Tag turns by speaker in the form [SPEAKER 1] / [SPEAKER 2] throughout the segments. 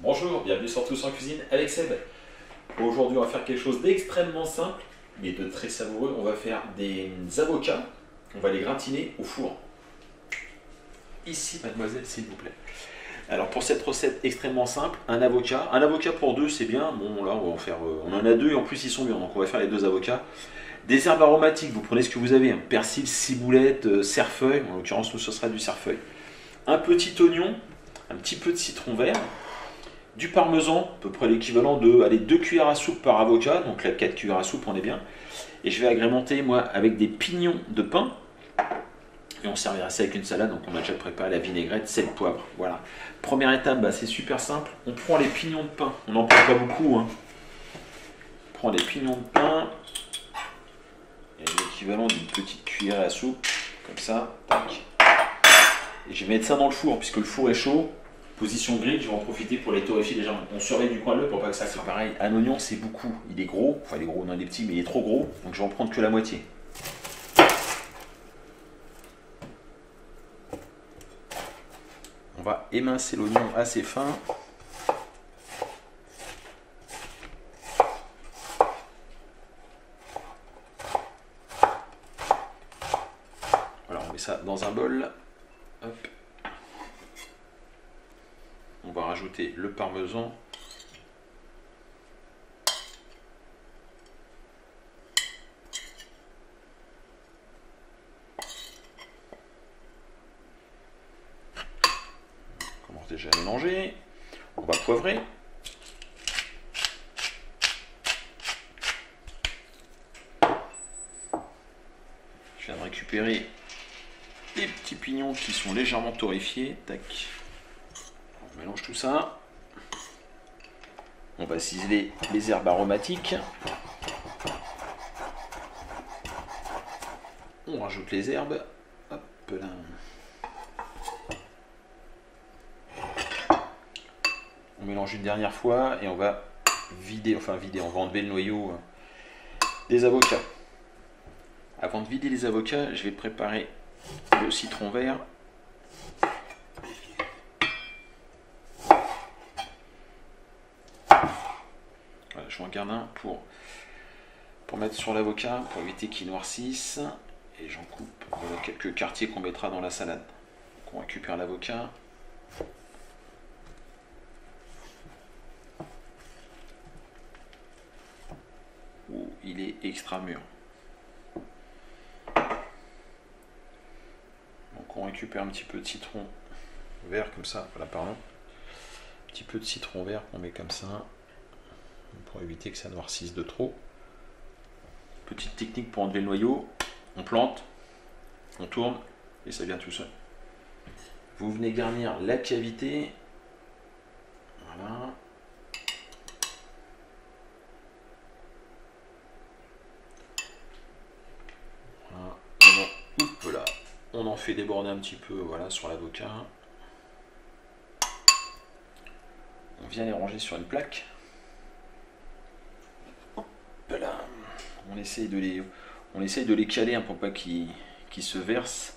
[SPEAKER 1] Bonjour, bienvenue sur Tous en Cuisine avec Seb. Aujourd'hui, on va faire quelque chose d'extrêmement simple, mais de très savoureux. On va faire des avocats. On va les gratiner au four. Ici, mademoiselle, s'il vous plaît. Alors pour cette recette extrêmement simple, un avocat. Un avocat pour deux, c'est bien. Bon, là, on va en faire. euh, On en a deux et en plus, ils sont bien. Donc on va faire les deux avocats. Des herbes aromatiques, vous prenez ce que vous avez. hein. Persil, ciboulette, euh, cerfeuil. En l'occurrence, nous, ce sera du cerfeuil. Un petit oignon, un petit peu de citron vert du parmesan, à peu près l'équivalent de allez, 2 cuillères à soupe par avocat, donc là 4 cuillères à soupe on est bien. Et je vais agrémenter moi avec des pignons de pain. Et on servira ça avec une salade, donc on a déjà préparé la vinaigrette, sel, poivre. Voilà. Première étape, bah, c'est super simple. On prend les pignons de pain, on n'en prend pas beaucoup. Hein. On prend les pignons de pain, et l'équivalent d'une petite cuillère à soupe, comme ça. Et je vais mettre ça dans le four, puisque le four est chaud. Position grill, je vais en profiter pour les torréfier déjà. On surveille du coin de l'œil pour pas que ça se pareil. Un oignon, c'est beaucoup. Il est gros. Enfin, il est gros, non, il est petit, mais il est trop gros. Donc, je vais en prendre que la moitié. On va émincer l'oignon assez fin. Voilà, on met ça dans un bol. Hop. On va rajouter le parmesan. On commence déjà à mélanger. On va poivrer. Je viens de récupérer les petits pignons qui sont légèrement torréfiés. Tac. On mélange tout ça. On va ciseler les herbes aromatiques. On rajoute les herbes. On mélange une dernière fois et on va vider, enfin vider, on va enlever le noyau euh, des avocats. Avant de vider les avocats, je vais préparer le citron vert. Voilà, je m'en garde un pour, mettre sur l'avocat, pour éviter qu'il noircisse. Et j'en coupe quelques quartiers qu'on mettra dans la salade. On récupère l'avocat. Ouh, il est extra mûr. Donc on récupère un petit peu de citron vert comme ça, voilà pardon. Un petit peu de citron vert qu'on met comme ça pour éviter que ça noircisse de trop. Petite technique pour enlever le noyau, on plante, on tourne et ça vient tout seul. Vous venez garnir la cavité. Voilà. Voilà. Hop là. On en fait déborder un petit peu voilà, sur l'avocat. On vient les ranger sur une plaque. Hop là. On essaye de les, on essaye de caler hein, pour pas qu'ils se versent.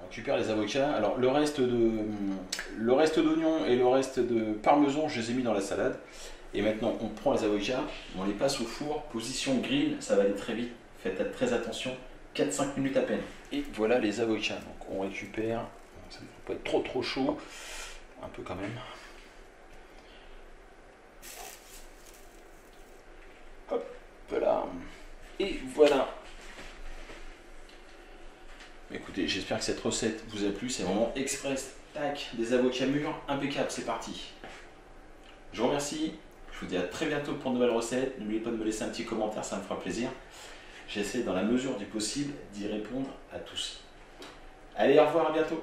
[SPEAKER 1] On récupère les avocats. Alors le reste de le reste d'oignons et le reste de parmesan, je les ai mis dans la salade. Et maintenant, on prend les avocats, on les passe au four, position grill, ça va aller très vite. Faites très attention, 4-5 minutes à peine. Et voilà les avocats. Donc on récupère, ça ne faut pas être trop trop chaud, un peu quand même. Hop là. Et voilà. Écoutez, j'espère que cette recette vous a plu. C'est vraiment express. Tac, des avocats mûrs, impeccable, c'est parti. Je vous remercie. Je vous dis à très bientôt pour de nouvelles recettes. N'oubliez pas de me laisser un petit commentaire, ça me fera plaisir. J'essaie dans la mesure du possible d'y répondre à tous. Allez, au revoir, à bientôt.